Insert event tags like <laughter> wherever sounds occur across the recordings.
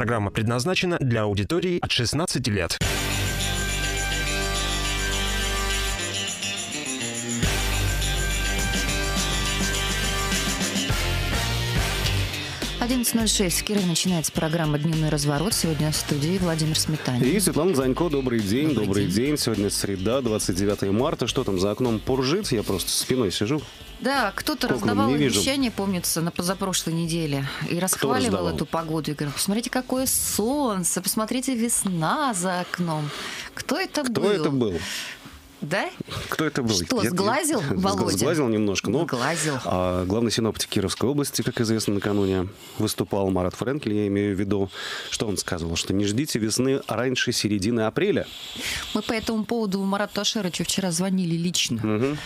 Программа предназначена для аудитории от 16 лет. 11.06 в Кирове начинается программа «Дневной разворот». Сегодня в студии Владимир Сметанин. И Светлана Занько. Добрый день. Добрый Добрый, день. день. Сегодня среда, 29 марта. Что там за окном пуржит? Я просто спиной сижу. Да, кто-то раздавал обещание, помнится, на позапрошлой неделе. И расхваливал эту погоду. И говорил, посмотрите, какое солнце, посмотрите, весна за окном. Кто это Кто был? это был? Да? Кто это был? Что, сглазил, <laughs> Володя? Сглазил немножко. Но Сглазил. а, главный синоптик Кировской области, как известно, накануне выступал Марат Френкель, я имею в виду, что он сказал, что не ждите весны раньше середины апреля, Мы по этому поводу Марату Ашеровичу вчера звонили лично.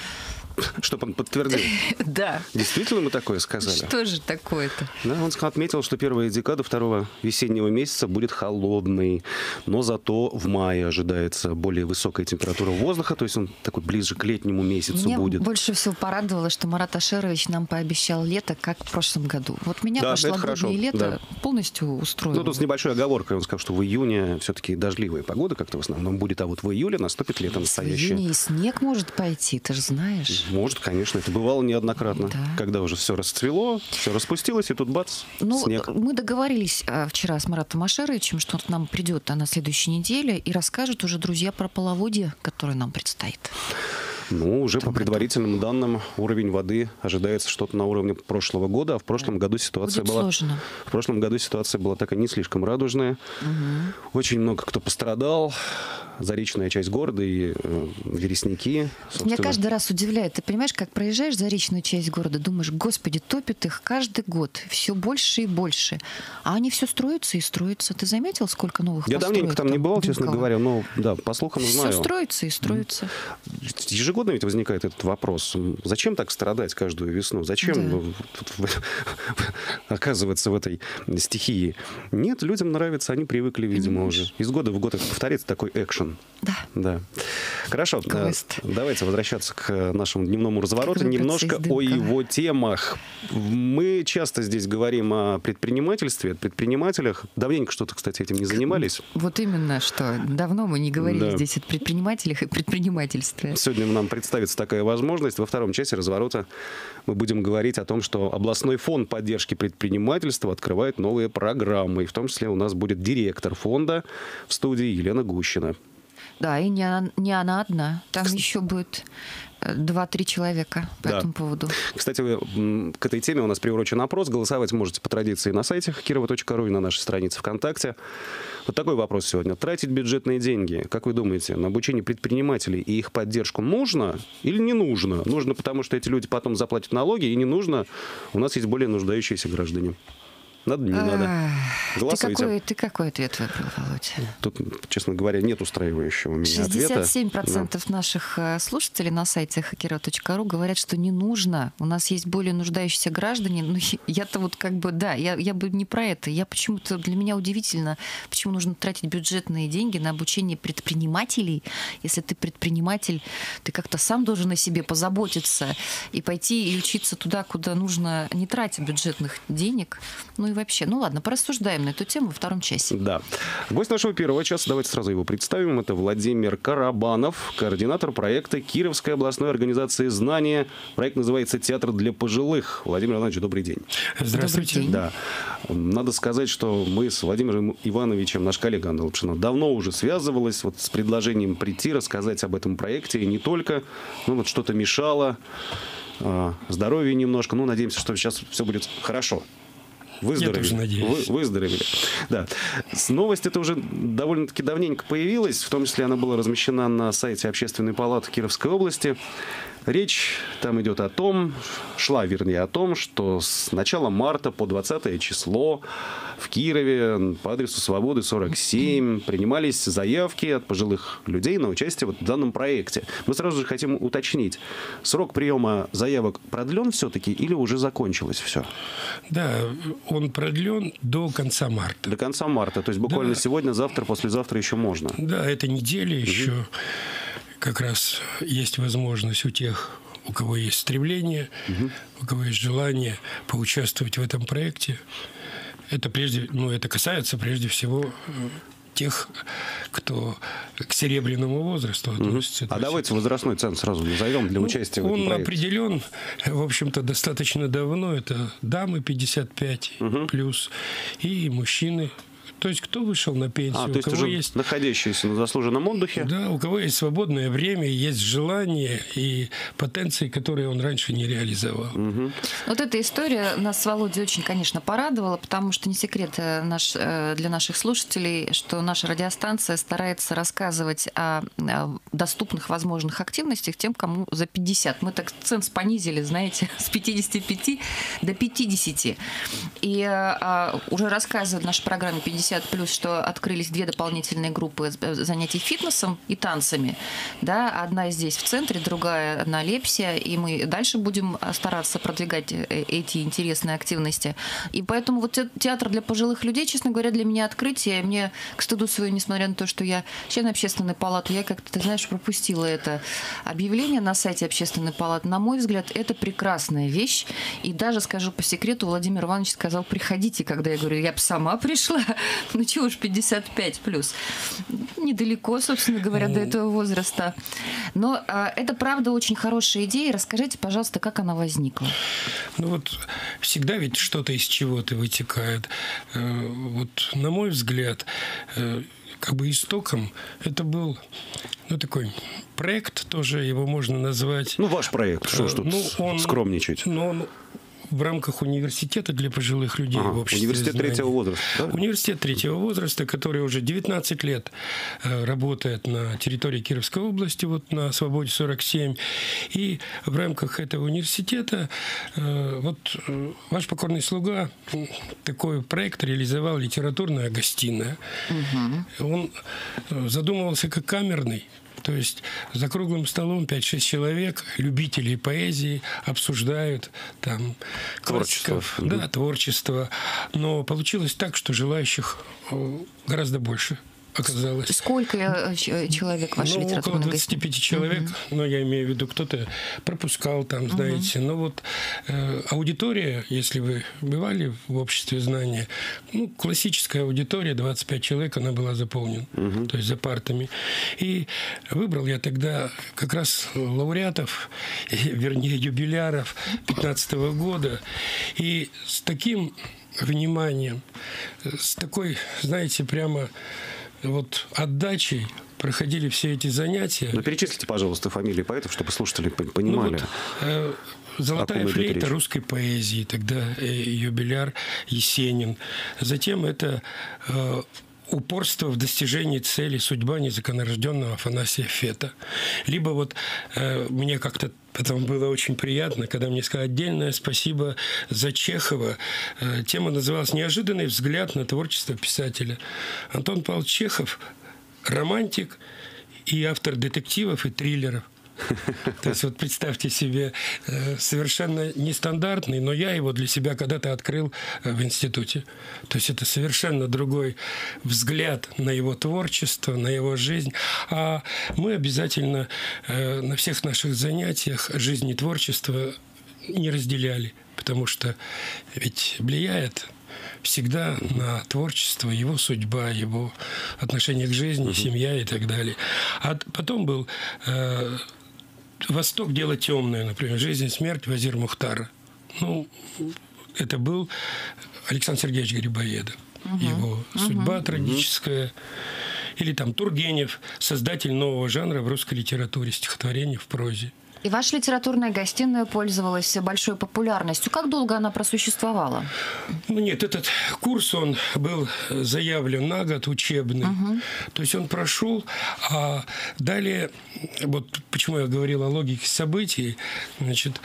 Чтобы он подтвердил. <laughs> Да. Действительно мы такое сказали? Что же такое-то? Да, он отметил, что первая декада второго весеннего месяца будет холодной, но зато в мае ожидается более высокая температура воздуха, то есть он такой ближе к летнему месяцу Меня будет. больше всего порадовало, что Марат Ашерович нам пообещал лето, как в прошлом году. Вот меня Да, прошлогоднее лето да. полностью устроило. Ну, тут с небольшой оговоркой он сказал, что в июне все-таки дождливая погода как-то в основном будет, а вот в июле наступит лето В настоящее. июне и снег может пойти, ты же знаешь. Может, конечно, это бывало неоднократно, Да. когда уже все расцвело, все распустилось, и тут бац, Ну, снег. мы договорились а, вчера с Маратом Ашеровичем, что он к нам придет а, на следующей неделе и расскажет уже, друзья, про половодье, которое нам предстоит. Ну, уже по предварительным данным, уровень воды ожидается что-то на уровне прошлого года, а в прошлом году ситуация Будет была... сложно. В прошлом году ситуация была такая не слишком радужная. Очень много кто пострадал. Заречная часть города и э, вересники. Меня собственно. каждый раз удивляет. Ты понимаешь, как проезжаешь заречную часть города, думаешь, господи, топят их каждый год, все больше и больше. А они все строятся и строятся. Ты заметил, сколько новых Я давненько там не бывал, честно Дымково? говоря, но да, по слухам Все знаю. строится и строится. Ежегодно ведь возникает этот вопрос. Зачем так страдать каждую весну? Зачем Да. <laughs> оказываться в этой стихии? Нет, людям нравится, они привыкли, видимо, уже. Из года в год это повторяется такой экшен. Да. Да. Хорошо. Квест. Давайте возвращаться к нашему дневному развороту. выбраться Немножко о его темах. Мы часто здесь говорим о предпринимательстве, о предпринимателях. Давненько что-то, кстати, этим не занимались. Вот именно, что давно мы не говорили Да. здесь о предпринимателях и предпринимательстве. Сегодня нам представится такая возможность. Во втором часе разворота мы будем говорить о том, что областной фонд поддержки предпринимательства открывает новые программы. И в том числе у нас будет директор фонда в студии Елена Гущина. Да, и не она, не она одна. Там еще будет э, два-три человека по Да. этому поводу. Кстати, к этой теме у нас приурочен опрос. Голосовать можете по традиции на сайте kirova.ru и на нашей странице ВКонтакте. Вот такой вопрос сегодня. Тратить бюджетные деньги, как вы думаете, на обучение предпринимателей и их поддержку нужно или не нужно? Нужно, потому что эти люди потом заплатят налоги, и не нужно. У нас есть более нуждающиеся граждане. Надо, не надо. Ах, Ты Голосуйте. какой, ты какой ответ выбрал, Володя? Тут, честно говоря, нет устраивающего меня ответа. 67% наших э, слушателей на сайте hackero.ru говорят, что не нужно. У нас есть более нуждающиеся граждане. Ну, я-то вот как бы, да, я, я бы не про это. Я почему-то, для меня удивительно, почему нужно тратить бюджетные деньги на обучение предпринимателей. Если ты предприниматель, ты как-то сам должен о себе позаботиться и пойти и учиться туда, куда нужно, не тратя бюджетных денег. Ну и вообще, ну ладно, порассуждаем на эту тему во втором часе. Да. Гость нашего первого часа, давайте сразу его представим. Это Владимир Карабанов, координатор проекта Кировской областной организации «Знания». Проект называется «Театр для пожилых». Владимир Иванович, добрый день. Здравствуйте. день. Да. Надо сказать, что мы с Владимиром Ивановичем, наш коллега Анна Лапшина, давно уже связывалась вот с предложением прийти, рассказать об этом проекте. И не только. Ну, вот что-то мешало. а, Здоровье немножко. Ну, надеемся, что сейчас все будет хорошо. Выздоровели. тоже надеюсь. Вы- выздоровели. Да. Новость эта уже довольно-таки давненько появилась. В том числе она была размещена на сайте Общественной палаты Кировской области. Речь там идет о том, шла, вернее, о том, что с начала марта по 20 число в Кирове по адресу Свободы 47 принимались заявки от пожилых людей на участие вот в данном проекте. Мы сразу же хотим уточнить, срок приема заявок продлен все-таки или уже закончилось все? Да, он продлен до конца марта. До конца марта, то есть буквально Да. сегодня, завтра, послезавтра еще можно. Да, эта неделя еще как раз есть возможность у тех, у кого есть стремление, у кого есть желание поучаствовать в этом проекте, это прежде, ну, это касается прежде всего э, тех, кто к серебряному возрасту относится. А давайте возрастной ценз сразу назовем для Ну, участия в этом Он проекте. определен, в общем-то, достаточно давно. Это дамы 55 плюс и мужчины. То есть кто вышел на пенсию, А, у то есть кого уже есть находящиеся на заслуженном отдыхе. да, у кого есть свободное время, есть желание и потенции, которые он раньше не реализовал. Вот эта история нас с Володей очень, конечно, порадовала, потому что не секрет э, наш, э, для наших слушателей, что наша радиостанция старается рассказывать о, доступных возможных активностях тем, кому за 50. Мы так ценз понизили, знаете, <laughs> с 55 до 50. И э, а, уже рассказывали в нашей программе 50 плюс, что открылись две дополнительные группы э, занятий фитнесом и танцами. Да, одна здесь в центре, другая на Лепсе, и мы дальше будем стараться продвигать э, эти интересные активности. И поэтому вот те- театр для пожилых людей, честно говоря, для меня открытие. Мне, к стыду свою, несмотря на то, что я член общественной палаты, я как-то, ты знаешь, пропустила это объявление на сайте общественной палаты. На мой взгляд, это прекрасная вещь. И даже, скажу по секрету, Владимир Иванович сказал, приходите, когда я говорю, я бы сама пришла. Ну чего уж 55 плюс. Недалеко, собственно говоря, до этого возраста. Но а, это, правда, очень хорошая идея. Расскажите, пожалуйста, как она возникла. Ну вот всегда ведь что-то из чего-то вытекает. Э, Вот на мой взгляд, э, как бы истоком это был ну, такой проект, тоже его можно назвать. Ну, ваш проект. Что ж Э, тут ну, он- скромничать? Но он в рамках университета для пожилых людей Ага, в обществе университет знаний. третьего возраста, да? Университет третьего возраста, который уже 19 лет э, работает на территории Кировской области, вот на Свободе 47. И в рамках этого университета э, вот э, ваш покорный слуга такой проект реализовал «Литературная гостиная». Он э, задумывался как камерный, то есть за круглым столом 5-6 человек, любителей поэзии, обсуждают там Творчество. классиков, да, творчество. Но получилось так, что желающих э, гораздо больше оказалось. Сколько э, ч- человек в вашей Ну, около литературной 25 гостиной? человек, но я имею в виду, кто-то пропускал там, знаете. Но вот э, аудитория, если вы бывали в обществе знания, ну, классическая аудитория, 25 человек, она была заполнена, то есть за партами. И выбрал я тогда как раз лауреатов, <laughs> вернее, юбиляров 15 года. И с таким вниманием, с такой, знаете, прямо вот отдачей проходили все эти занятия. Ну, перечислите, пожалуйста, фамилии поэтов, чтобы слушатели пон- Ну понимали. вот, э, Золотая флейта русской поэзии, тогда э, юбиляр Есенин. Затем это э, упорство в достижении цели судьба незаконорожденного Афанасия Фета. Либо вот э, мне как-то потом было очень приятно, когда мне сказали отдельное спасибо за Чехова. Э, тема называлась «Неожиданный взгляд на творчество писателя». Антон Павлович Чехов – романтик и автор детективов и триллеров. <laughs> То есть вот представьте себе, э, совершенно нестандартный, но я его для себя когда-то открыл э, в институте. То есть это совершенно другой взгляд на его творчество, на его жизнь. А мы обязательно э, на всех наших занятиях жизни и творчества не разделяли, потому что ведь влияет всегда на творчество, его судьба, его отношение к жизни, семья и так далее. А потом был э, «Восток. Дело темное», например, «Жизнь и смерть» Вазир Мухтара. Ну, это был Александр Сергеевич Грибоедов. Его судьба трагическая. Или там Тургенев, создатель нового жанра в русской литературе, стихотворение в прозе. И ваша литературная гостиная пользовалась большой популярностью. Как долго она просуществовала? Ну нет, этот курс, он был заявлен на год учебный. То есть он прошел, а далее, вот почему я говорил о логике событий, значит,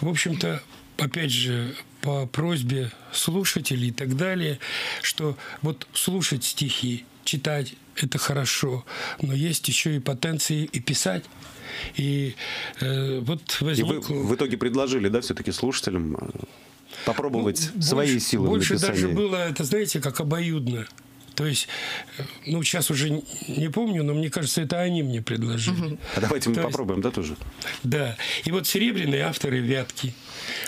в общем-то, опять же, по просьбе слушателей и так далее, что вот слушать стихи, читать – это хорошо, но есть еще и потенции и писать. И э, вот И вы возник... в итоге предложили, да, все-таки слушателям э, попробовать Ну, свои больше- силы в Больше написании. даже было, это знаете, как обоюдно. То есть, э, ну, сейчас уже не помню, но мне кажется, это они мне предложили. А давайте мы То есть- попробуем, да, тоже? Да. И вот серебряные авторы «Вятки».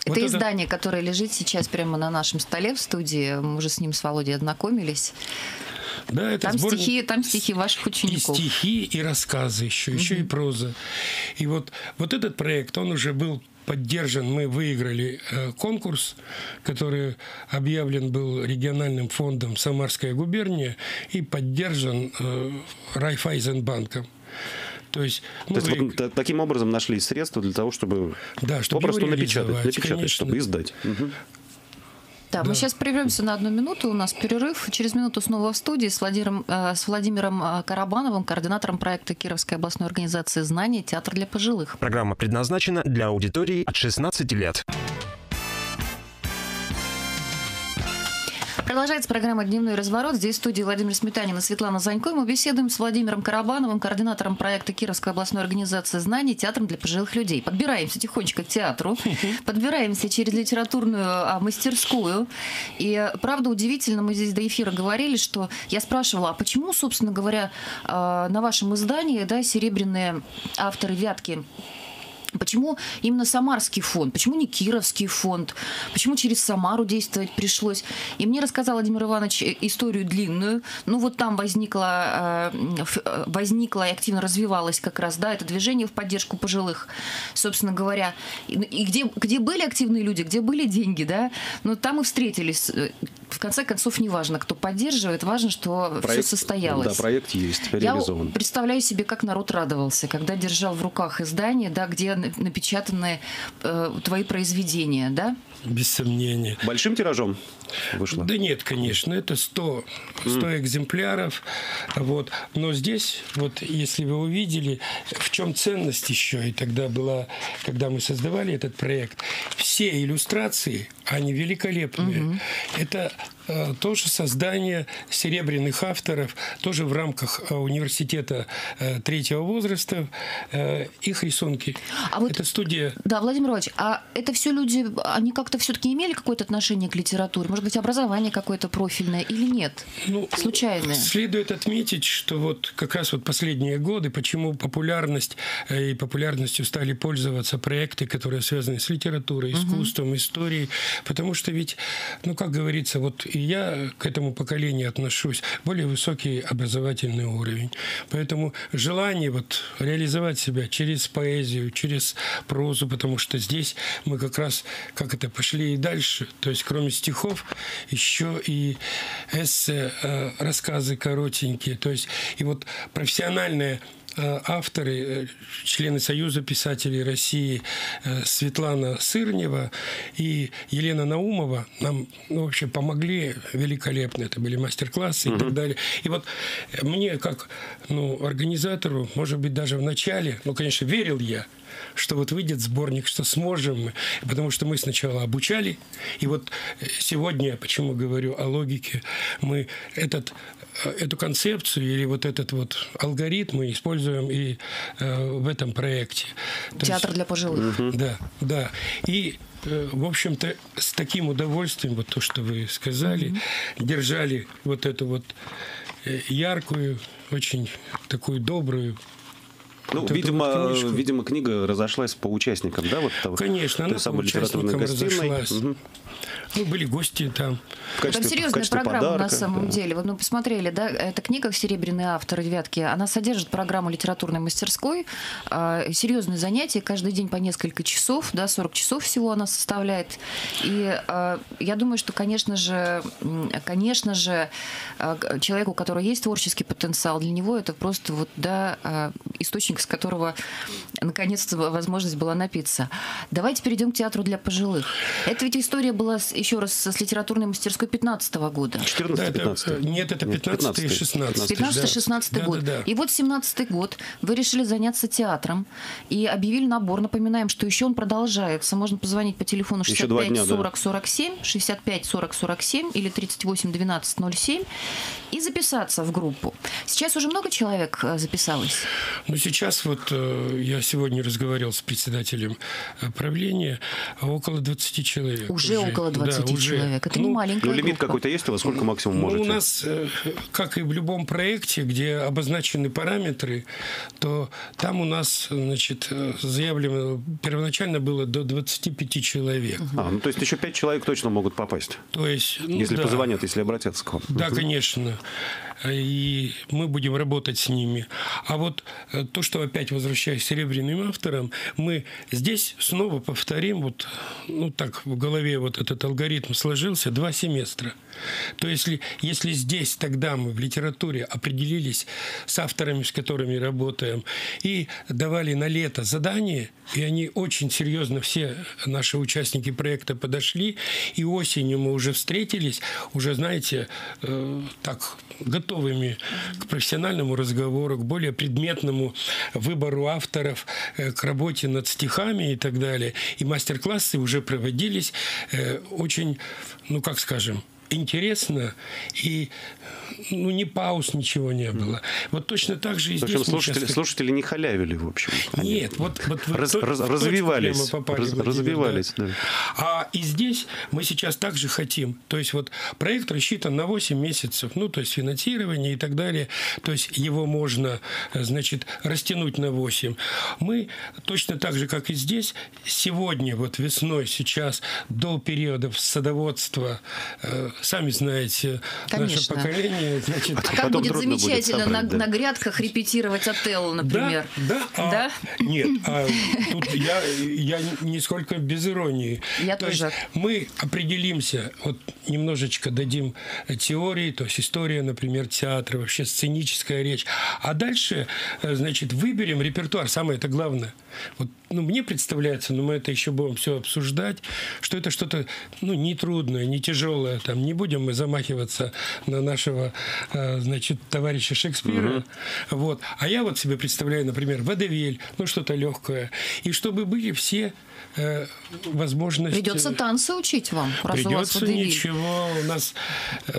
Это Вот издание, которое лежит сейчас прямо на нашем столе в студии. Мы уже с ним с Володей ознакомились. Да, это Там сборник стихи, там стихи ваших И учеников. стихи, и рассказы еще, еще и проза. И вот, вот этот проект, он уже был поддержан, мы выиграли э, конкурс, который объявлен был региональным фондом Самарская губерния и поддержан э, Райфайзенбанком. То есть, То ну, есть вы- вот та- таким образом нашли средства для того, чтобы Да, чтобы попросту напечатать, напечатать, конечно. чтобы издать. Мгм. Да, мы сейчас прервемся на одну минуту. У нас перерыв. Через минуту снова в студии с Владимиром, э, с Владимиром э, Карабановым, координатором проекта Кировской областной организации «Знания. Театр для пожилых». Программа предназначена для аудитории от 16 лет. Продолжается программа «Дневной разворот». Здесь в студии Владимир Сметанин и Светлана Занько. Мы беседуем с Владимиром Карабановым, координатором проекта Кировской областной организации знаний «Театром для пожилых людей». Подбираемся тихонечко к театру, <laughs> подбираемся через литературную а, мастерскую. И, правда, удивительно, мы здесь до эфира говорили, что я спрашивала, а почему, собственно говоря, а, на вашем издании да, серебряные авторы «Вятки» Почему именно Самарский фонд? Почему не Кировский фонд? Почему через Самару действовать пришлось? И мне рассказал Владимир Иванович э, историю длинную. Ну вот там возникло, э, э, возникло и активно развивалось как раз да, это движение в поддержку пожилых, собственно говоря. И, где, где были активные люди, где были деньги, да, ну там и встретились. В конце концов, не важно, кто поддерживает, важно, что Проект- все состоялось. Да, проект есть, Я реализован. представляю себе, как народ радовался, когда держал в руках издание, да, где на- напечатаны э, твои произведения, да? Без сомнения. Большим тиражом вышло? Да нет, конечно, это 100, 100 экземпляров. Вот. Но здесь, вот если вы увидели, в чем ценность еще, и тогда была, когда мы создавали этот проект, все иллюстрации, они великолепные. Это э, тоже создание серебряных авторов, тоже в рамках э, университета э, третьего возраста, э, их рисунки. А вот- Это студия Да, Владимир Иванович, а это все люди, они как-то все-таки имели какое-то отношение к литературе? Может быть, образование какое-то профильное или нет? Ну, Случайное. Следует отметить, что вот как раз вот последние годы, почему популярность э, и популярностью стали пользоваться проекты, которые связаны с литературой, искусством, историей, потому что ведь, ну, как говорится, вот и я к этому поколению отношусь, более высокий образовательный уровень. Поэтому желание вот реализовать себя через поэзию, через прозу, потому что здесь мы как раз, как это, пошли и дальше. То есть, кроме стихов, еще и эссе, э, рассказы коротенькие. То есть, и вот профессиональные э, авторы, э, члены Союза писателей России э, Светлана Сырнева и Елена Наумова нам ну, вообще помогли великолепно. Это были мастер-классы и так далее. И вот э, мне, как ну, организатору, может быть, даже в начале, ну, конечно, верил я, что вот выйдет сборник, что сможем мы. Потому что мы сначала обучали, и вот сегодня, я почему говорю о логике, мы этот, э, эту концепцию или вот этот вот алгоритм мы используем и э, в этом проекте. То Театр есть- для пожилых. да, да. И, э, в общем-то, с таким удовольствием, вот то, что вы сказали, держали вот эту вот э, яркую, очень такую добрую Ну, Вот эту видимо, видимо, книга разошлась по участникам, да? Вот того- Конечно, той она по самой литературной участникам гостиной. разошлась. Ну, были гости там. В Там качестве- в серьезная программа на подарка, самом да. деле. Вот мы посмотрели, да, эта книга «Серебряные авторы Вятки», она содержит программу литературной мастерской, а, серьезные занятия, каждый день по несколько часов, да, 40 часов всего она составляет. И а, я думаю, что, конечно же, конечно же, г- человеку, у которого есть творческий потенциал, для него это просто вот, да, источник, с которого наконец-то возможность была напиться. Давайте перейдем к театру для пожилых. Это ведь история была, с- еще раз, с литературной мастерской 15 года. 14 Да, это, 15 э, нет, это 15 и 16. 15-16 Да, год. да, да. И вот 17 год вы решили заняться театром и объявили набор. Напоминаем, что еще он продолжается. Можно позвонить по телефону Еще два 65 дня, да. 40 47, 65 40 47 или 38 12 07 и записаться в группу. Сейчас уже много человек э, записалось? Ну, сейчас Сейчас вот э, я сегодня разговаривал с председателем э, правления, около 20 человек. Уже, около 20 Да, уже. человек. Это не Ну, маленькая Ну, лимит какой-то есть у вас? Сколько максимум ну, можете? у нас, э, как и в любом проекте, где обозначены параметры, то там у нас, значит, заявлено, первоначально было до 25 человек. А, ну то есть еще пять человек точно могут попасть. То есть, ну, если да. позвонят, если обратятся к вам. Да, конечно. И мы будем работать с ними. А вот э, то, что опять возвращаясь к серебряным авторам, мы здесь снова повторим, вот, ну так в голове вот этот алгоритм сложился, два семестра. То есть, если, здесь тогда мы в литературе определились с авторами, с которыми работаем, и давали на лето задание, и они очень серьезно, все наши участники проекта подошли, и осенью мы уже встретились, уже, знаете, э, так, готовыми к профессиональному разговору, к более предметному выбору авторов, э, к работе над стихами и так далее. И мастер-классы уже проводились э, очень, ну, как скажем, интересно и ну не пауз ничего не было вот точно так же и В здесь слушатели, сейчас- слушатели не халявили, в общем. Нет, вот, вот раз- то- раз- развивались. попали, Раз- Владимир, развивались, да. А и здесь мы сейчас также хотим, то есть вот проект рассчитан на 8 месяцев, ну то есть финансирование и так далее, то есть его можно, значит, растянуть на 8. Мы точно так же, как и здесь, сегодня, вот весной, сейчас, до периодов садоводства, э, сами знаете, наше Конечно. поколение, значит, Как Потом будет трудно будет замечательно собрать, на, да. на грядках репетировать Отелло, например. Да, да. а- Да? Нет, а <laughs> тут я, я нисколько без иронии. Я то тоже. Есть мы определимся, вот немножечко дадим теории, то есть история, например, театра, вообще сценическая речь. А дальше, э, значит, выберем репертуар. Самое это главное. Вот, ну, мне представляется, но мы это еще будем все обсуждать, что это что-то, ну, не трудное, не тяжелое. Там не будем мы замахиваться на нашего, э, значит, товарища Шекспира. Вот. А я вот себе представляю, например, водевель, ну, что-то легкое. И чтобы были все э, возможности... Придется танцы учить вам, раз у вас Придется ничего. У нас э,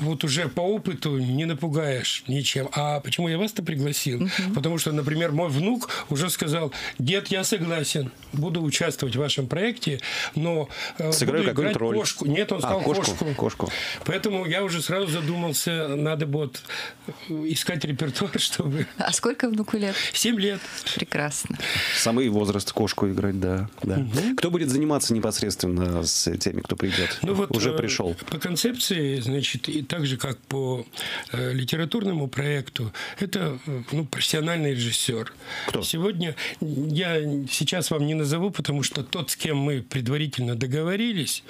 вот уже по опыту не напугаешь ничем. А почему я вас-то пригласил? Потому что, например, мой внук уже сказал, дед, я согласен, буду участвовать в вашем проекте, но э, Сыграю буду играть роль. кошку. Нет, он А, сказал кошку, кошку. кошку. Поэтому я уже сразу задумался, надо будет искать репертуар, <laughs> чтобы... А сколько внуку лет? Семь лет. Прекрасно. Самый возраст кошку играть, да. да. Кто будет заниматься непосредственно с теми, кто придет? Ну вот Уже э, пришел. По концепции, значит, и так же, как по э, литературному проекту, это э, ну, профессиональный режиссер. Кто? Сегодня я сейчас вам не назову, потому что тот, с кем мы предварительно договорились,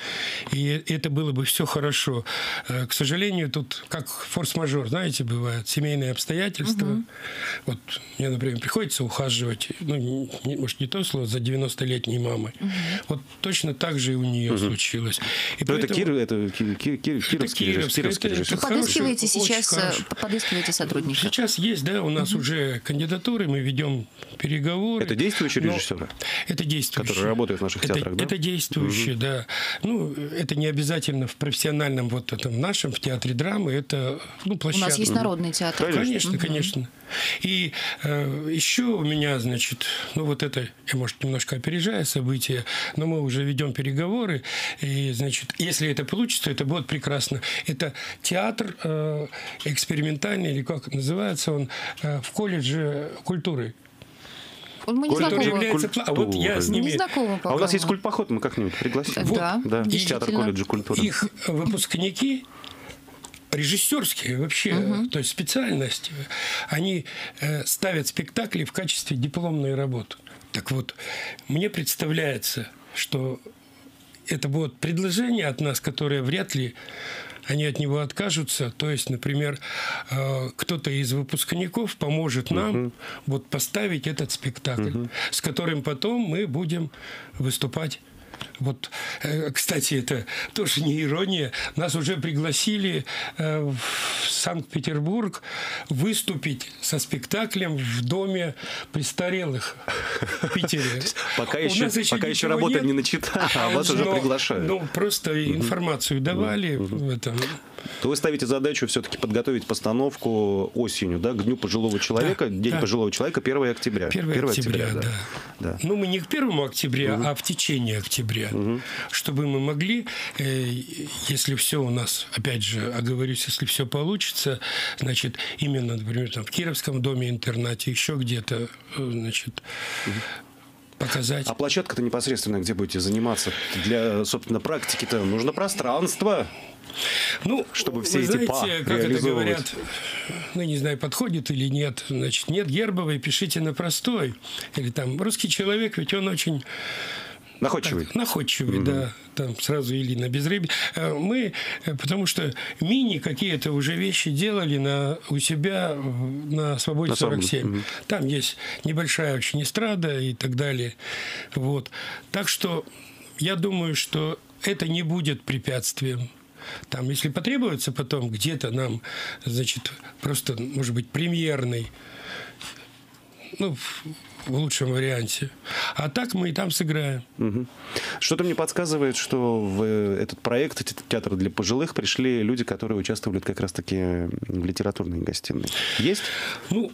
и это было бы все хорошо. Э, К сожалению, тут как форс-мажор, знаете, бывают семейные обстоятельства. Вот мне, например, приходится ухаживать, ну, не- может, не то слово, за 90-летней мамой. Вот точно так же и у нее случилось. И Ну, это, поэтому- Кир, это Ки- Ки- Ки- кировский, режиссер, Кировская, кировский это- это Подыскиваете сейчас, э, подыскиваете сотрудников? Сейчас есть, да, у нас уже кандидатуры, мы ведем переговоры. Это действующие Но- режиссеры? Это действующие. Которые работают в наших это, театрах, да? Это действующие, да. Ну, это не обязательно в профессиональном вот этом нашем, в театре драмы, это, ну, У площадка. нас есть народный театр. Конечно, конечно. И э, еще у меня, значит, ну вот это, я, может, немножко опережаю события, но мы уже ведем переговоры, и, значит, если это получится, это будет прекрасно. Это театр э, экспериментальный, или как называется он, э, в колледже культуры. Мы не Культура знакомы. является пла- а вот я с ними... не знакомы А пока. у нас есть культпоход, мы как-нибудь пригласим. Вот. Да, да. действительно. Театр колледжа культуры. Их выпускники режиссерские вообще, то есть специальность, они э, ставят спектакли в качестве дипломной работы. Так вот, мне представляется, что это будет предложение от нас, которое вряд ли они от него откажутся. То есть, например, э, кто-то из выпускников поможет нам вот поставить этот спектакль, с которым потом мы будем выступать. Вот, э, кстати, это тоже не ирония. Нас уже пригласили э, в Санкт-Петербург выступить со спектаклем в доме престарелых в Питере. <laughs> Пока еще, пока еще работа нет, не начата, а вас уже но, приглашают. Ну, просто информацию давали в этом. То вы ставите задачу все-таки подготовить постановку осенью, да, к Дню пожилого человека, Да, День да. пожилого человека 1 октября. 1 октября, да. да. Ну, мы не к первому октября, а в течение октября. Чтобы мы могли, э, если все у нас, опять же, оговорюсь, если все получится, значит, именно, например, там, в Кировском доме-интернате, еще где-то, э, значит, показать. А площадка-то непосредственно, где будете заниматься? Для, собственно, практики-то нужно пространство. Ну, чтобы все вы эти па знаете, как это говорят, ну, не знаю, подходит или нет, значит, нет гербовой, пишите на простой. Или там, русский человек, ведь он очень Находчивый. Так, находчивый, да. Там сразу или на безрыбье. Э, Мы, э, потому что мини какие-то уже вещи делали на, у себя на Свободе На Свободе, 47. Там есть небольшая очень эстрада и так далее. Вот. Так что я думаю, что это не будет препятствием. Там, если потребуется потом где-то нам, значит, просто, может быть, премьерный, ну, в- лучшем варианте. А так мы и там сыграем. Мгм. Что-то мне подсказывает, что в э, этот проект те- театр для пожилых пришли люди, которые участвовали как раз-таки в литературной гостиной. Есть? Ну,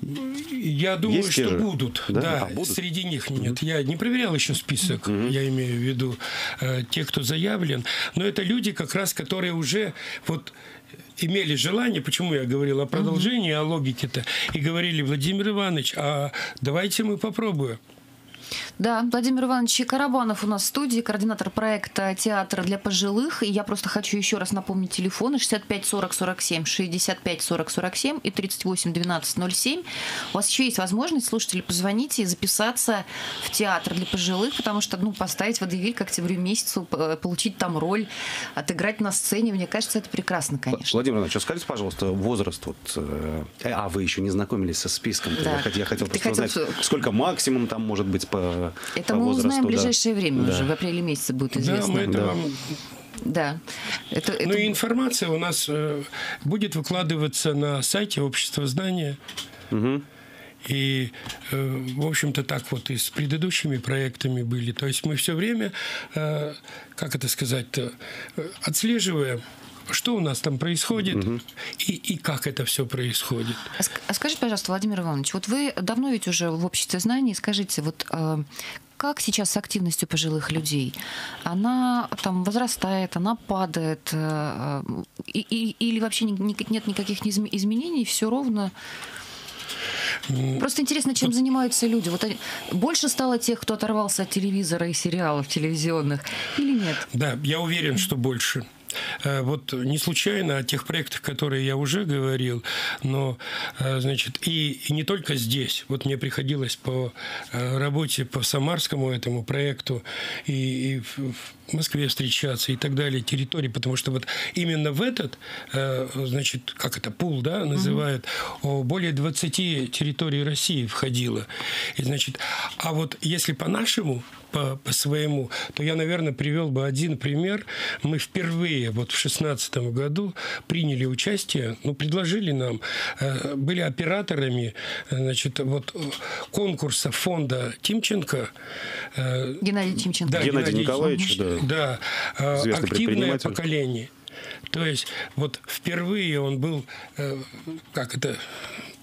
я думаю, Есть что же? будут. Да? Да, А, будут? среди них нет. Я не проверял еще список, я имею в виду э, тех, кто заявлен. Но это люди, как раз, которые уже вот имели желание, почему я говорил о продолжении, о логике-то, и говорили, Владимир Иванович, а давайте мы попробуем. Да, Владимир Иванович Карабанов у нас в студии, координатор проекта «Театр для пожилых». И я просто хочу еще раз напомнить телефоны 65 40 47, 65 40 47 и 38 12 07. У вас еще есть возможность, слушатели, позвонить и записаться в театр для пожилых, потому что, ну, поставить водевиль к октябрю месяцу, п- получить там роль, отыграть на сцене, мне кажется, это прекрасно, конечно. Владимир Иванович, а скажите, пожалуйста, возраст. Вот, э, а вы еще не знакомились со списком. Да. Я, я хотел Ты просто хотел, узнать, сколько максимум там может быть по, Это мы возрасту. узнаем в да. ближайшее время Да. уже, в апреле месяце будет известно. Да, мы это Да. вам Да. Это, это- Ну и информация у нас э, будет выкладываться на сайте общества знания. И, э, в общем-то, так вот и с предыдущими проектами были. То есть мы все время, э, как это сказать-то, э, отслеживаем, что у нас там происходит и, и как это все происходит. А А скажите, пожалуйста, Владимир Иванович, вот вы давно ведь уже в обществе знаний, скажите, вот э, как сейчас с активностью пожилых людей? Она там возрастает, она падает, э, э, и- и- или вообще нет никаких изм- изменений, все ровно? Просто интересно, чем занимаются люди. Вот они- больше стало тех, кто оторвался от телевизора и сериалов телевизионных, или нет? Да, я уверен, что больше. Э, Вот не случайно о тех проектах, которые я уже говорил, но, э, значит, и, и не только здесь. Вот мне приходилось по э, работе по Самарскому этому проекту и, и в Москве встречаться и так далее, территории, потому что вот именно в этот, значит, как это, пул, да, называют, о, более 20 территорий России входило. И, значит, а вот если по-нашему, по, по своему, то я, наверное, привел бы один пример. Мы впервые вот в шестнадцатом году приняли участие, ну, предложили нам, э, были операторами, э, значит, вот э, конкурса фонда Тимченко. э, Геннадий Тимченко. да, Геннадий Николаевич, да. да, э, Известный активное поколение. То есть вот впервые он был, э, как это,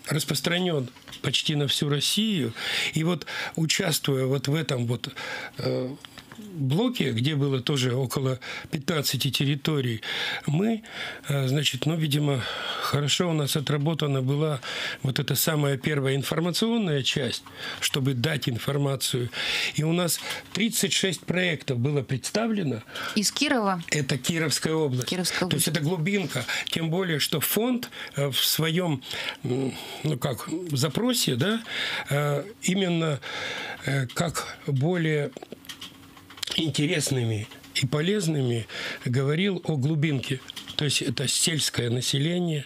распространен почти на всю Россию. И вот участвуя вот в этом вот э, блоке, где было тоже около 15 территорий, мы, э, значит, ну, видимо, хорошо у нас отработана была вот эта самая первая информационная часть, чтобы дать информацию. И у нас 36 проектов было представлено, Из Кирова это Кировская область. Кировская То есть область. это глубинка. Тем более, что фонд э, в своем, ну как, запросе, да, э, именно как более интересными и полезными говорил о глубинке. то есть это сельское население,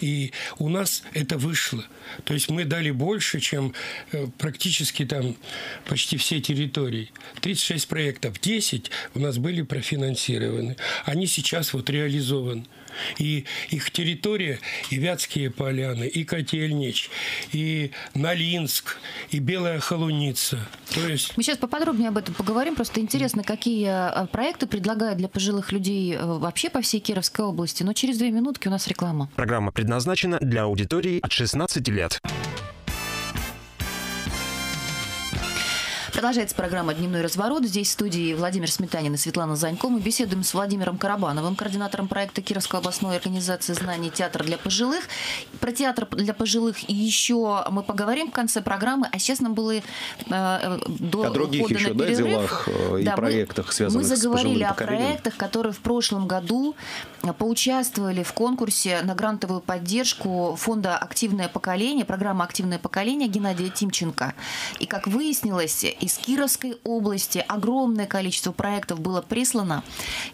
и у нас это вышло. То есть мы дали больше, чем э, практически там почти все территории. 36 проектов, 10 у нас были профинансированы. Они сейчас вот реализованы. И их территория, и Вятские поляны, и Котельнич, и Налинск, и Белая Холуница. То есть... Мы сейчас поподробнее об этом поговорим. Просто интересно, какие э, проекты предлагают для пожилых людей э, вообще по всей Кировской области. Но через две минутки у нас реклама. Программа предназначена для аудитории от 16 лет. Продолжается программа «Дневной разворот». Здесь в студии Владимир Сметанин и Светлана Занько. Мы беседуем с Владимиром Карабановым, координатором проекта Кировской областной организации знаний «Театр для пожилых». Про театр для пожилых и еще мы поговорим в конце программы. А сейчас нам было э, до О других ухода еще, на да, перерыв. делах э, и Да, мы- проектах, связанных Мы с заговорили пожилым о проектах, которые в прошлом году э, поучаствовали в конкурсе на грантовую поддержку фонда «Активное поколение», программа «Активное поколение» Геннадия Тимченко. И, как выяснилось, из Кировской области огромное количество проектов было прислано.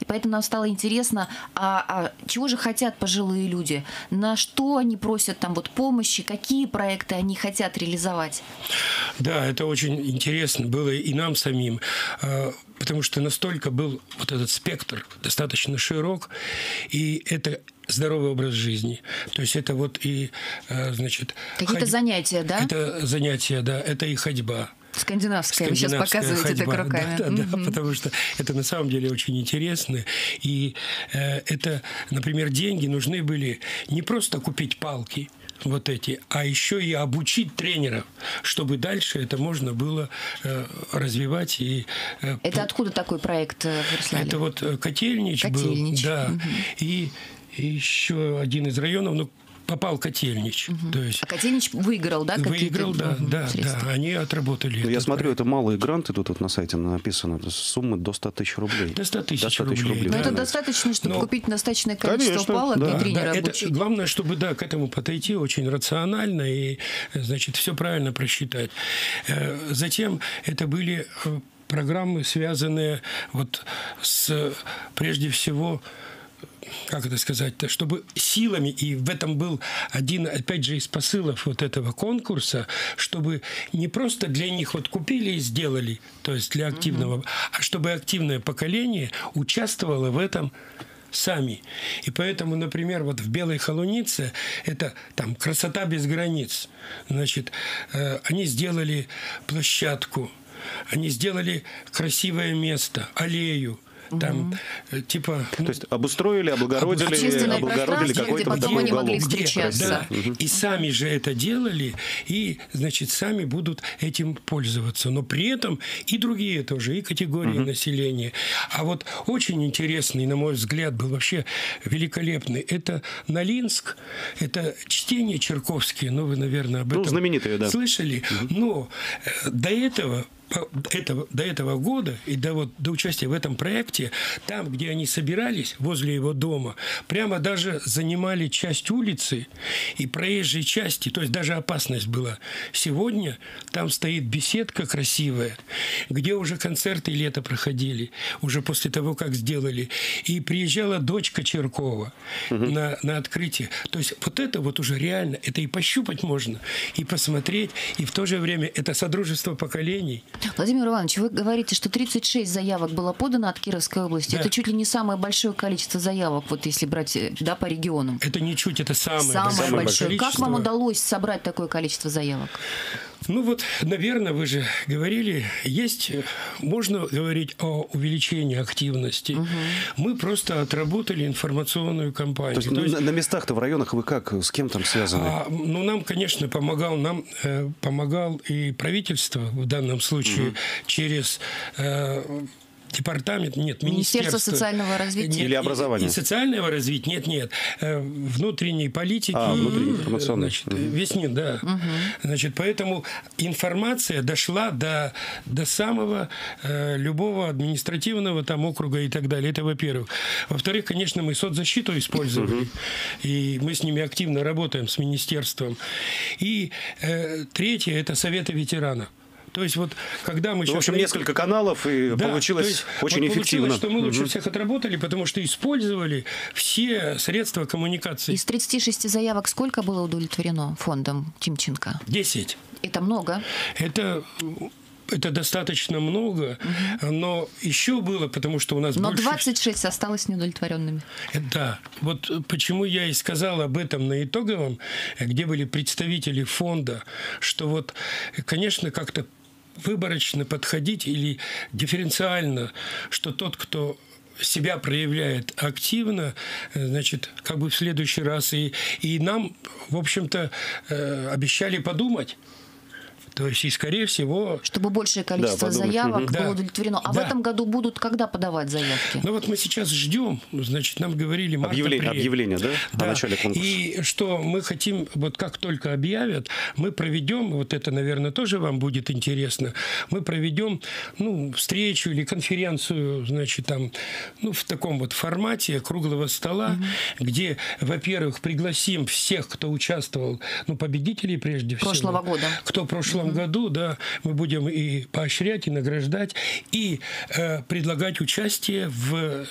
И поэтому нам стало интересно, а, а чего же хотят пожилые люди? На что они просят там вот помощи? Какие проекты они хотят реализовать? Да, это очень интересно было и нам самим, э, потому что настолько был вот этот спектр достаточно широк, и это здоровый образ жизни. То есть это вот и, э, значит... Какие-то ходь- занятия, да? Это занятия, да, это и ходьба. Скандинавская. Вы сейчас показываете так ходьба. <laughs> руками. Да, да, да, потому что это на самом деле очень интересно. И э, это, например, деньги нужны были не просто купить палки, вот эти, а еще и обучить тренеров, чтобы дальше это можно было э, развивать и э, Это откуда такой проект э, это вот э, Котельнич, Котельнич, был, да, и еще один из районов, ну попал Котельнич, то есть А Котельнич выиграл, да? выиграл, да, мгм, да, средства? да, они отработали. Ну, Я смотрю, это малые гранты, тут вот на сайте написано, суммы до 100 тысяч рублей. До 100 тысяч До 100 тысяч рублей, рублей. Но да. это да. достаточно, чтобы Но- купить достаточное количество Конечно, палок да. и тренера Да, это главное, чтобы да, к этому подойти очень рационально и, значит, все правильно просчитать. Э, Затем это были э, программы, связанные вот с, прежде всего, как это сказать-то, чтобы силами, и в этом был один, опять же, из посылов вот этого конкурса, чтобы не просто для них вот купили и сделали, то есть для активного, а чтобы активное поколение участвовало в этом сами. И поэтому, например, вот в Белой Холунице это там красота без границ. Значит, э, они сделали площадку, они сделали красивое место, аллею. Там, э, типа... ну, То есть обустроили, облагородили, Общественное облагородили какой-то где потом они могли встречаться. Да, и сами же это делали, и, значит, сами будут этим пользоваться. Но при этом и другие тоже, и категории населения. А вот очень интересный, на мой взгляд, был вообще великолепный. Это Налинск, это чтение Черковские, ну, вы, наверное, об Ну, этом знаменитые, да. слышали. Но э, до этого этого, до этого года и до, вот, до участия в этом проекте, там, где они собирались, возле его дома, прямо даже занимали часть улицы и проезжей части, то есть даже опасность была. Сегодня там стоит беседка красивая, где уже концерты лето проходили, уже после того, как сделали. И приезжала дочка Черкова на, на открытие. То есть вот это вот уже реально, это и пощупать можно, и посмотреть, и в то же время это содружество поколений. Владимир Иванович, вы говорите, что 36 заявок было подано от Кировской области. Да. Это чуть ли не самое большое количество заявок, вот если брать э, да, по регионам. Это ничуть, это самое, Самое большое большое. Как вам удалось собрать такое количество заявок? Ну вот, наверное, вы же говорили, есть, э, можно говорить о увеличении активности. Мы просто отработали информационную кампанию. То есть, То есть, на, местах-то в районах вы как, с кем там связаны? а, ну, нам, конечно, помогал, нам э, помогал и правительство в данном случае через э, департамент, нет, Министерство министерство. социального развития? Нет, Или образования? И, социального развития, нет, нет, э, внутренней политики. А, внутренней, информационной. Значит, Веснин, да. Значит, поэтому информация дошла до, до самого э, любого административного там округа и так далее. Это во-первых. Во-вторых, конечно, мы соцзащиту использовали, и мы с ними активно работаем, с министерством. И э, третье – это советы ветеранов. То есть вот когда мы Ну, сейчас... в общем, несколько каналов, и Да, получилось есть очень вот эффективно. Получилось, что мы лучше Мгм. всех отработали, потому что использовали все средства коммуникации. Из 36 заявок сколько было удовлетворено фондом Тимченко? 10. Это много. Это это достаточно много, но еще было, потому что у нас Но больше... 26 осталось неудовлетворенными. Да, вот почему я и сказал об этом на итоговом, где были представители фонда, что вот, конечно, как-то выборочно подходить или дифференциально, что тот, кто себя проявляет активно, э, значит, как бы в следующий раз и, и нам, в общем-то, э, обещали подумать. То есть, и, скорее всего, Чтобы большее количество подумать. заявок Мгм. было Да. удовлетворено. А в Да. этом году будут когда подавать заявки? Ну вот мы сейчас ждем, значит, нам говорили март, Объявление, апрель. объявление, да? О начале конкурса. И что мы хотим, вот как только объявят, мы проведем, вот это, наверное, тоже вам будет интересно, мы проведем, ну, встречу или конференцию, значит, там, ну, в таком вот формате круглого стола, где, во-первых, пригласим всех, кто участвовал, ну, победителей прежде всего. Прошлого года. Кто в прошлом году, да, мы будем и поощрять, и награждать, и э, предлагать участие в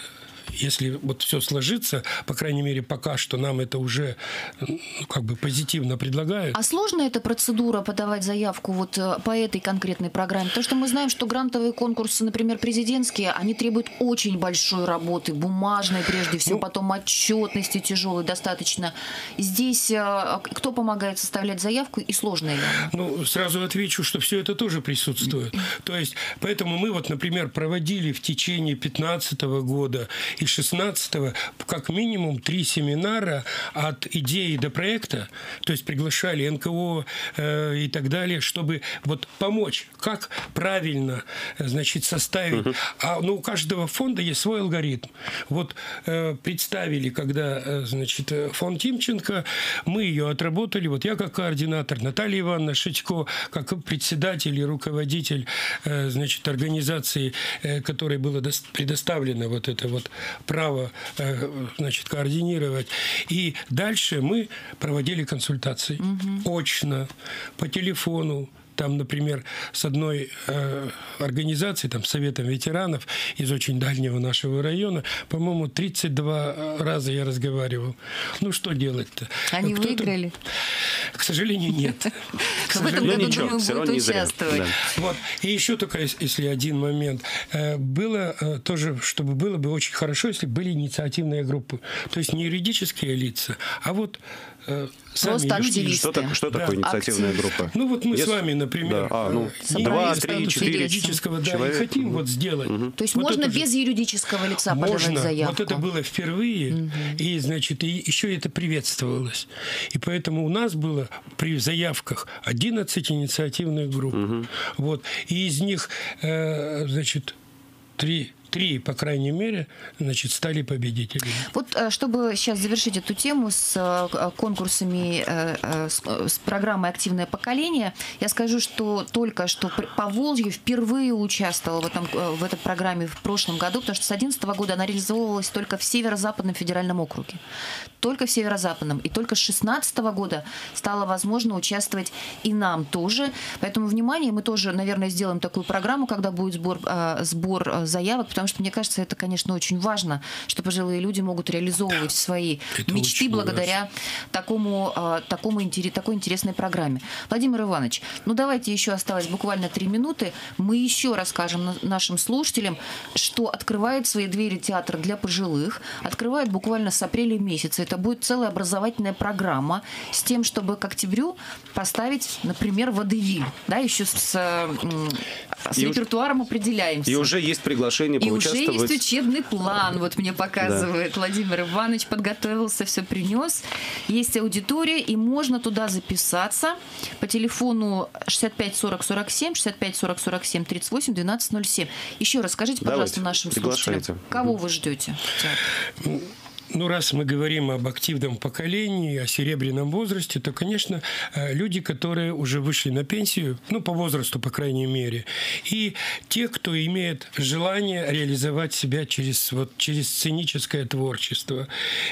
если вот все сложится, по крайней мере, пока что нам это уже ну, как бы позитивно предлагают. А сложная эта процедура подавать заявку вот э, по этой конкретной программе? Потому что мы знаем, что грантовые конкурсы, например, президентские, они требуют очень большой работы, бумажной прежде всего, Ну, потом отчетности тяжелой достаточно. Здесь э, кто помогает составлять заявку и сложно ли? Ну, сразу отвечу, что все это тоже присутствует. То есть, поэтому мы вот, например, проводили в течение 2015 года и 2016 как минимум три семинара от идеи до проекта, то есть приглашали НКО э, и так далее, чтобы вот помочь, как правильно, э, значит, составить. А ну, у каждого фонда есть свой алгоритм. Вот э, представили, когда, э, значит, э, фонд Тимченко, мы ее отработали, вот я как координатор, Наталья Ивановна Шитько, как председатель и руководитель, э, значит, организации, э, которой было дос- предоставлено вот это вот право, э, значит, координировать. И дальше мы проводили консультации очно, по телефону, там, например, с одной э, организацией, там, Советом ветеранов из очень дальнего нашего района, по-моему, 32 раза я разговаривал. Ну, что делать-то? Они Кто-то- выиграли? К сожалению, нет. <laughs> К В этом сожалению, ничего, будут равно не зря. вот. И еще только, ес- если один момент. Э, Было э, тоже, чтобы было бы очень хорошо, если были инициативные группы. То есть не юридические лица, а вот э, сами Просто активисты. Что, так- что Да. такое инициативная Актив. группа? Ну вот мы с Если- вами, например, Да. А, ну, э, не два, три, четыре юридического, да, человека. и хотим Мгм. вот сделать. То есть Вот можно это же- без юридического лица подавать можно. заявку? Вот это было впервые, и значит, и еще это приветствовалось. И поэтому у нас было при заявках 11 инициативных групп. Вот. И из них, э, значит, три, три, по крайней мере, значит, стали победителями. Вот э, чтобы сейчас завершить эту тему с э, конкурсами, э, э, с, программой «Активное поколение», я скажу, что только что по Волжье впервые участвовала в, этом, в этой программе в прошлом году, потому что с 2011 года она реализовывалась только в Северо-Западном федеральном округе. Только в Северо-Западном. И только с 2016 года стало возможно участвовать и нам тоже. Поэтому, внимание, мы тоже, наверное, сделаем такую программу, когда будет сбор, сбор заявок, потому что, мне кажется, это, конечно, очень важно, что пожилые люди могут реализовывать свои Это мечты благодаря такому, э, такому интере- такой интересной программе. Владимир Иванович, ну давайте еще осталось буквально три минуты. Мы еще расскажем на- нашим слушателям, что открывает свои двери театр для пожилых. Открывает буквально с апреля месяца. Это будет целая образовательная программа с тем, чтобы к октябрю поставить, например, водевиль. Да, еще с, с уж- репертуаром определяемся. И уже есть приглашение И уже есть учебный план, вот мне показывает Владимир Иванович, подготовился, все принес. Есть аудитория, и можно туда записаться по телефону 65 40 47, 65 40 47, 38 12 07. Еще раз скажите, пожалуйста, Давайте, нашим слушателям, кого вы ждете? Ну, раз мы говорим об активном поколении, о серебряном возрасте, то, конечно, э, люди, которые уже вышли на пенсию, ну, по возрасту, по крайней мере, и те, кто имеет желание реализовать себя через, вот, через сценическое творчество.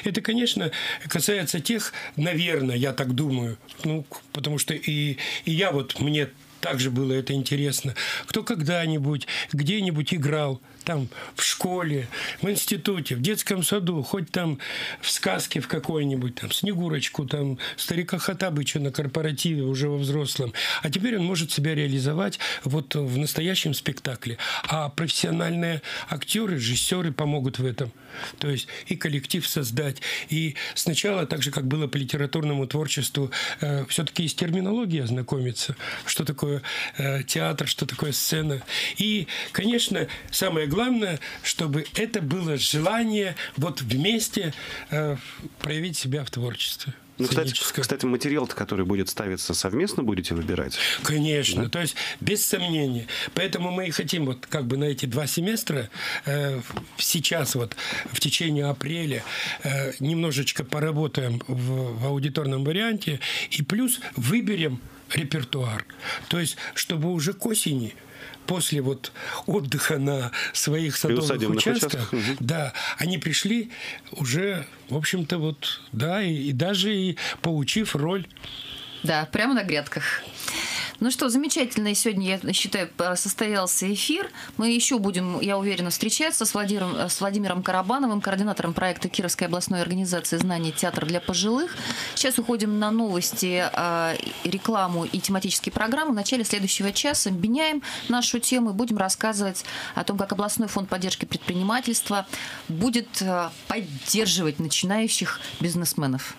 Это, конечно, касается тех, наверное, я так думаю, ну, потому что и, и я вот, мне также было это интересно. Кто когда-нибудь, где-нибудь играл, там в школе, в институте, в детском саду, хоть там в сказке в какой-нибудь, там Снегурочку, там старика Хатабыча на корпоративе уже во взрослом. А теперь он может себя реализовать вот в настоящем спектакле. А профессиональные актеры, режиссеры помогут в этом. То есть и коллектив создать, и сначала, так же, как было по литературному творчеству, э, все-таки и с терминологией ознакомиться, что такое э, театр, что такое сцена. И, конечно, самое главное, чтобы это было желание вот вместе э, проявить себя в творчестве. Ну, кстати, кстати, материал который будет ставиться совместно, будете выбирать? Конечно, да? то есть без сомнения. Поэтому мы и хотим вот как бы на эти два семестра э, сейчас вот в течение апреля э, немножечко поработаем в, в аудиторном варианте и плюс выберем репертуар. То есть, чтобы уже к осени после вот отдыха на своих садовых участках, угу. да, они пришли уже, в общем-то, вот, да, и, и даже и получив роль. Да, прямо на грядках. Ну что, замечательно. Сегодня, я считаю, состоялся эфир. Мы еще будем, я уверена, встречаться с Владимиром, с Владимиром Карабановым, координатором проекта Кировской областной организации знаний театр для пожилых. Сейчас уходим на новости, а, рекламу и тематические программы. В начале следующего часа обменяем нашу тему и будем рассказывать о том, как областной фонд поддержки предпринимательства будет а, поддерживать начинающих бизнесменов.